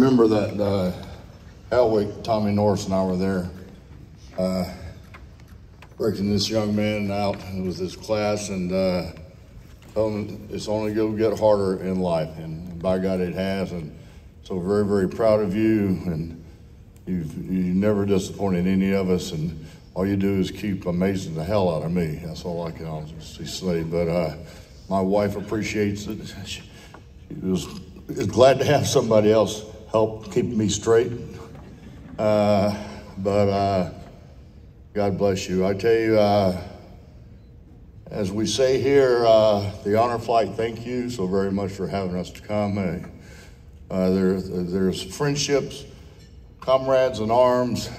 Remember that uh, Hell Week, Tommy Norris and I were there, uh, breaking this young man out with his class and uh, him it's only going to get harder in life. And by God, it has. And so, very, very proud of you. And you've you never disappointed any of us. And all you do is keep amazing the hell out of me. That's all I can honestly say. But uh, my wife appreciates it. She, was glad to have somebody else help keep me straight. Uh, but uh, God bless you. I tell you, uh, as we say here, uh, the honor flight, thank you so very much for having us to come. Uh, there, there's friendships, comrades in arms,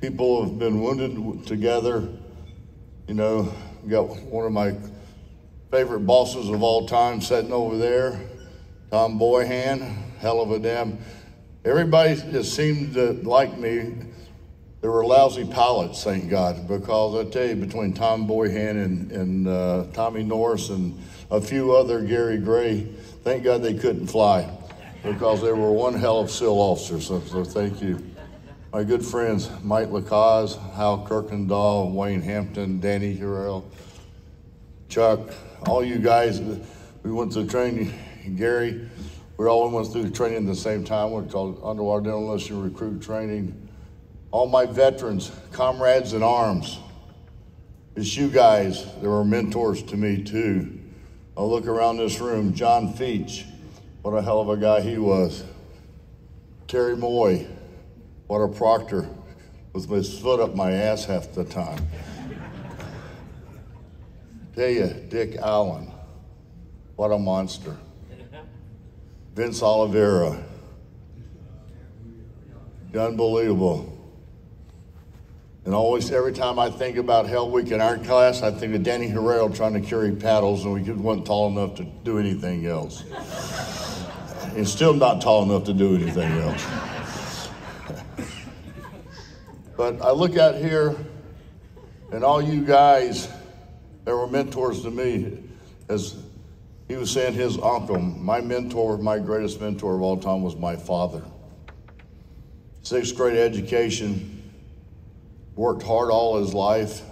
people have been wounded together. You know, got one of my favorite bosses of all time sitting over there, Tom Boyhan, hell of a damn. Everybody just seemed to like me there were lousy pilots, thank God, because I tell you, between Tom Boyhan and, and uh, Tommy Norris and a few other Gary Gray, thank God they couldn't fly because they were one hell of SEAL officers. So, so thank you. My good friends, Mike Lacaze, Hal Kirkendall, Wayne Hampton, Danny Harrell, Chuck, all you guys, we went to training. Gary, we all went through the training at the same time. We're called underwater demolition recruit training all my veterans, comrades in arms. It's you guys that were mentors to me too. I look around this room, John Feach, what a hell of a guy he was. Terry Moy, what a proctor, with his foot up my ass half the time. Tell you, Dick Allen, what a monster. Vince Oliveira, unbelievable. And always, every time I think about Hell Week in our class, I think of Danny Harrell trying to carry paddles, and we wasn't tall enough to do anything else. and still not tall enough to do anything else. but I look out here, and all you guys that were mentors to me, as he was saying, his uncle, my mentor, my greatest mentor of all time was my father. Sixth grade education worked hard all his life.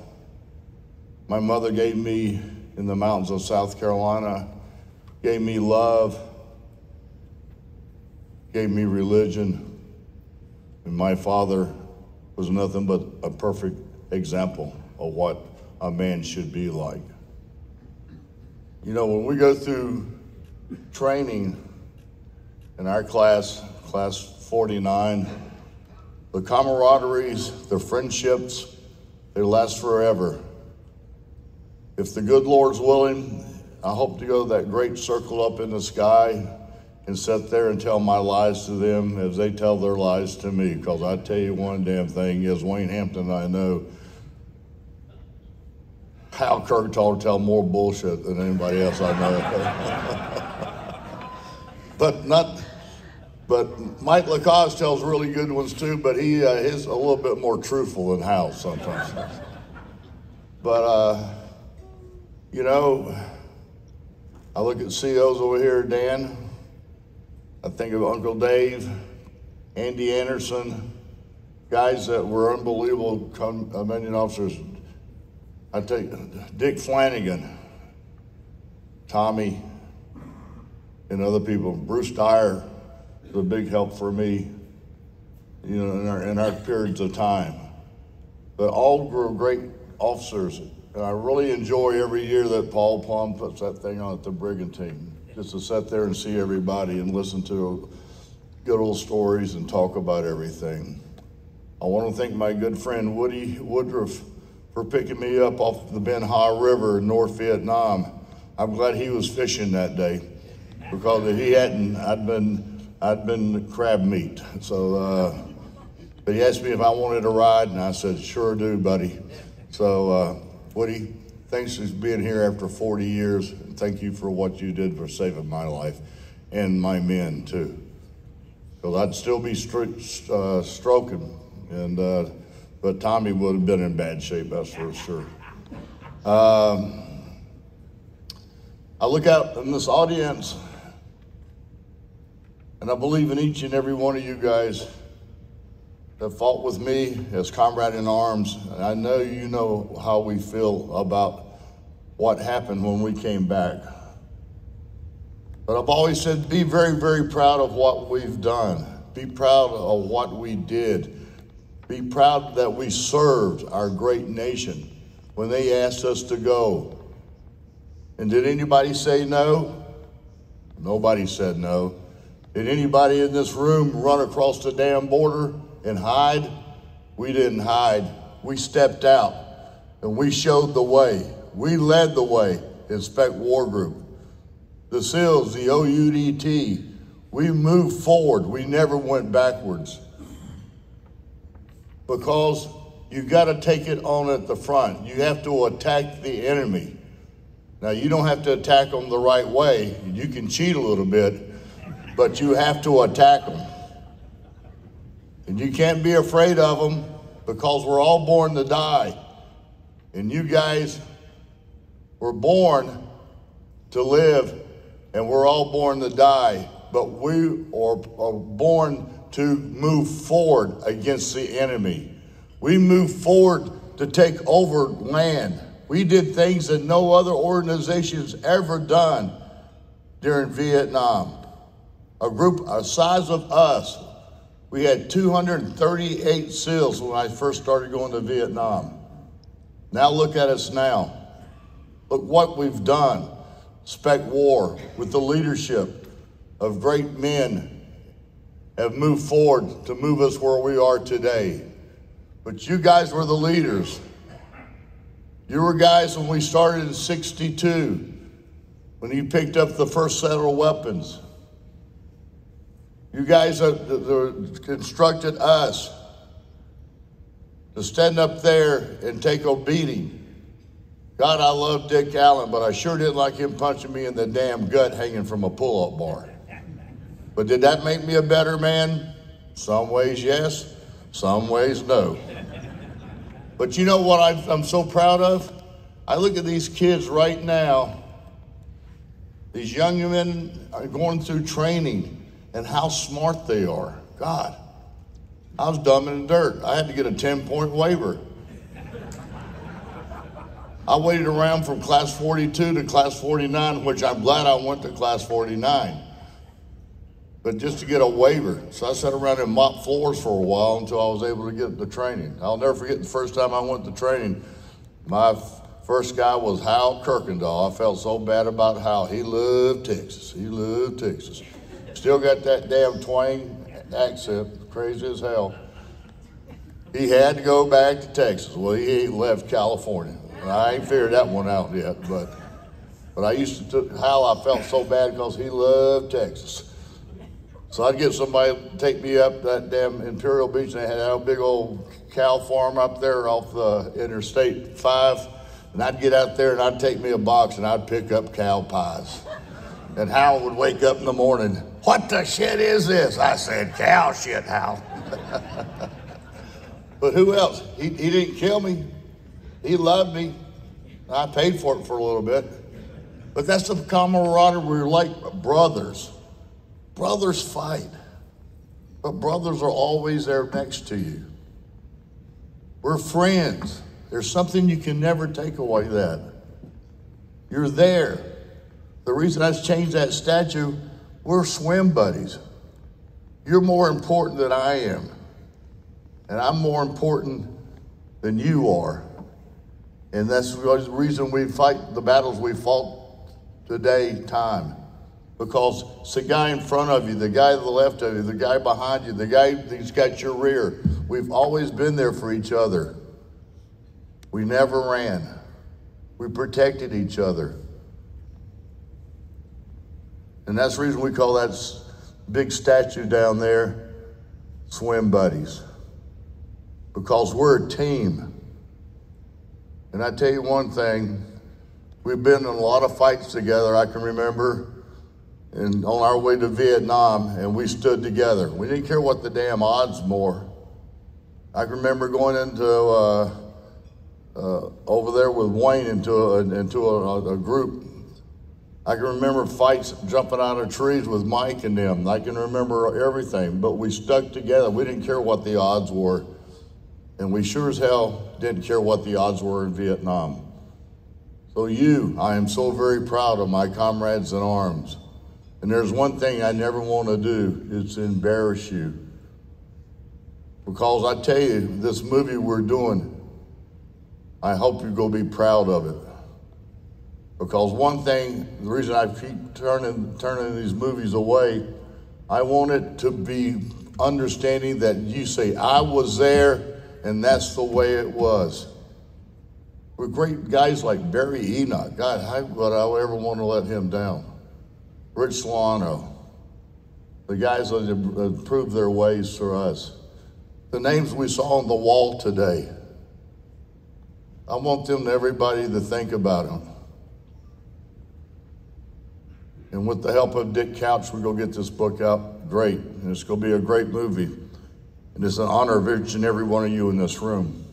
My mother gave me in the mountains of South Carolina, gave me love, gave me religion. And my father was nothing but a perfect example of what a man should be like. You know, when we go through training in our class, class 49, the camaraderies, the friendships, they last forever. If the good Lord's willing, I hope to go that great circle up in the sky and sit there and tell my lies to them as they tell their lies to me. Because I tell you one damn thing is Wayne Hampton, I know. Hal Kirkendall tell more bullshit than anybody else I know. but not but Mike Lacaze tells really good ones too, but he uh, is a little bit more truthful than Hal sometimes. but, uh, you know, I look at CEOs over here, Dan. I think of Uncle Dave, Andy Anderson, guys that were unbelievable commanding officers. I take Dick Flanagan, Tommy, and other people, Bruce Dyer was a big help for me, you know, in our, in our periods of time. But all were great officers. And I really enjoy every year that Paul Plum puts that thing on at the brigantine, just to sit there and see everybody and listen to good old stories and talk about everything. I want to thank my good friend Woody Woodruff for picking me up off the Ben Hai River in North Vietnam. I'm glad he was fishing that day because if he hadn't, I'd been I'd been crab meat. So, uh, but he asked me if I wanted a ride, and I said, sure do, buddy. So, uh, Woody, thanks for being here after 40 years. And thank you for what you did for saving my life and my men, too. Because I'd still be uh, stroking, and uh, but Tommy would have been in bad shape, that's for sure. Um, I look out in this audience And I believe in each and every one of you guys that fought with me as comrade in arms. And I know you know how we feel about what happened when we came back. But I've always said be very, very proud of what we've done. Be proud of what we did. Be proud that we served our great nation when they asked us to go. And did anybody say no? Nobody said no. Did anybody in this room run across the damn border and hide? We didn't hide. We stepped out and we showed the way. We led the way in Spec War Group. The SEALs, the OUDT, we moved forward. We never went backwards. Because you've got to take it on at the front. You have to attack the enemy. Now, you don't have to attack them the right way. You can cheat a little bit, but you have to attack them. And you can't be afraid of them because we're all born to die. And you guys were born to live, and we're all born to die. But we are, are born to move forward against the enemy. We move forward to take over land. We did things that no other organization's ever done during Vietnam. A group a size of us, we had 238 SEALs when I first started going to Vietnam. Now look at us now. Look what we've done. Spec War with the leadership of great men have moved forward to move us where we are today. But you guys were the leaders. You were guys when we started in 62, when you picked up the first set of weapons. You guys that constructed us to stand up there and take a beating. God, I love Dick Allen, but I sure didn't like him punching me in the damn gut hanging from a pull up bar. But did that make me a better man? Some ways, yes. Some ways, no. But you know what I'm so proud of? I look at these kids right now. These young men are going through training and how smart they are. God, I was dumb in the dirt. I had to get a 10 point waiver. I waited around from class 42 to class 49, which I'm glad I went to class 49 but just to get a waiver. So I sat around and mopped floors for a while until I was able to get the training. I'll never forget the first time I went to training. My first guy was Hal Kirkendall. I felt so bad about Hal. He loved Texas. He loved Texas. Still got that damn twang accent, crazy as hell. He had to go back to Texas. Well, he ain't left California. I ain't figured that one out yet, but but I used to Hal. I felt so bad because he loved Texas. So I'd get somebody to take me up that damn Imperial Beach, and they had a big old cow farm up there off the Interstate 5. And I'd get out there and I'd take me a box and I'd pick up cow pies. And Hal would wake up in the morning, What the shit is this? I said, Cow shit, Hal. but who else? He, he didn't kill me, he loved me. I paid for it for a little bit. But that's the camaraderie. We're like brothers. Brothers fight, but brothers are always there next to you. We're friends. There's something you can never take away that. You're there. The reason I changed that statue, we're swim buddies. You're more important than I am. And I'm more important than you are. And that's the reason we fight the battles we fought today, time. Because it's the guy in front of you, the guy to the left of you, the guy behind you, the guy that's got your rear. We've always been there for each other. We never ran. We protected each other. And that's the reason we call that big statue down there Swim Buddies. Because we're a team. And I tell you one thing, we've been in a lot of fights together. I can remember and on our way to Vietnam, and we stood together. We didn't care what the damn odds were. I can remember going into uh, uh, over there with Wayne into a, into a, a, group, I can remember fights jumping out of trees with Mike and them. I can remember everything, but we stuck together. We didn't care what the odds were. And we sure as hell didn't care what the odds were in Vietnam. So, you, I am so very proud of my comrades in arms. And there's one thing I never want to do, it's embarrass you. Because I tell you, this movie we're doing, I hope going to be proud of it. Because one thing, the reason I keep turning, turning these movies away, I want it to be understanding that you say, I was there and that's the way it was. With great guys like Barry Enoch, God, how would I ever want to let him down? Rich Solano, the guys that have proved their ways for us. The names we saw on the wall today, I want them, everybody, to think about them. And with the help of Dick Couch, we're going to get this book out. Great. And it's going to be a great movie. And it's an honor of each and every one of you in this room.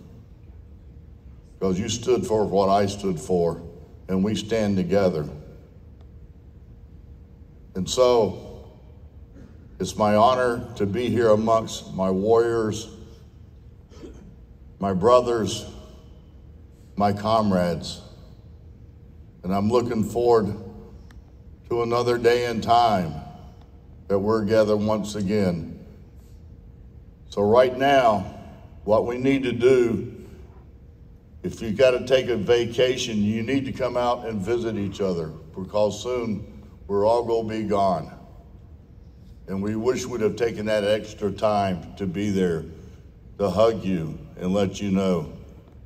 Because you stood for what I stood for, and we stand together. And so, it's my honor to be here amongst my warriors, my brothers, my comrades. And I'm looking forward to another day and time that we're gathered once again. So, right now, what we need to do, if you've got to take a vacation, you need to come out and visit each other because soon we're all going to be gone. And we wish we'd have taken that extra time to be there to hug you and let you know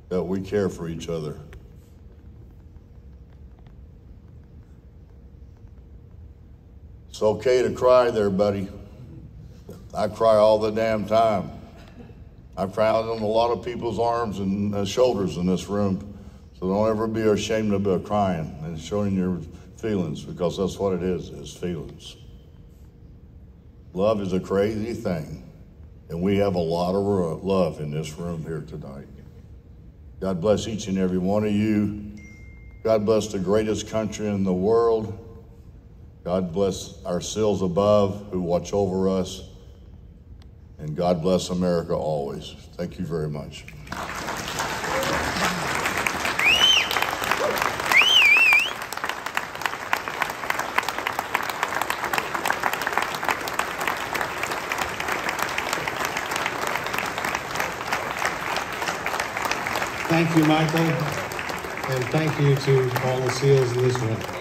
that we care for each other. It's okay to cry there, buddy. I cry all the damn time. I cry on a lot of people's arms and uh, shoulders in this room. So don't ever be ashamed of crying and showing your feelings because that's what it is, is feelings. Love is a crazy thing. And we have a lot of love in this room here tonight. God bless each and every one of you. God bless the greatest country in the world. God bless our seals above who watch over us. And God bless America always. Thank you very much. Thank you, Michael. And thank you to all the SEALs in this room.